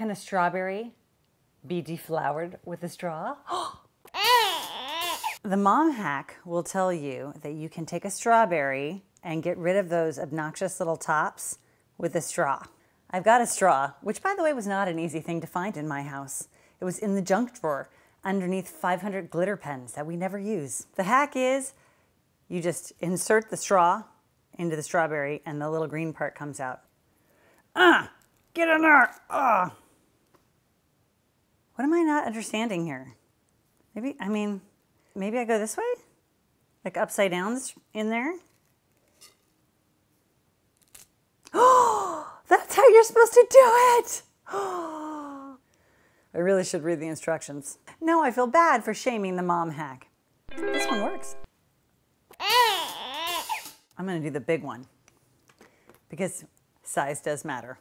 Can a strawberry be deflowered with a straw? the mom hack will tell you that you can take a strawberry and get rid of those obnoxious little tops with a straw. I've got a straw, which by the way was not an easy thing to find in my house. It was in the junk drawer underneath 500 glitter pens that we never use. The hack is you just insert the straw into the strawberry and the little green part comes out. Ah, get in there. Ah. What am I not understanding here? Maybe, I mean, maybe I go this way? Like upside down in there? Oh, that's how you're supposed to do it. I really should read the instructions. No, I feel bad for shaming the mom hack. This one works. I'm gonna do the big one because size does matter.